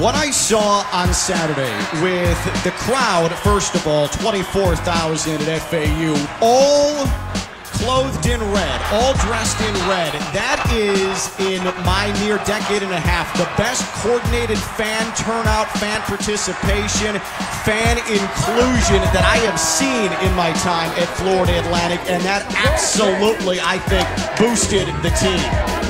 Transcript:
What I saw on Saturday with the crowd, first of all, 24,000 at FAU, all clothed in red, all dressed in red. That is, in my near decade and a half, the best coordinated fan turnout, fan participation, fan inclusion that I have seen in my time at Florida Atlantic, and that absolutely, I think, boosted the team.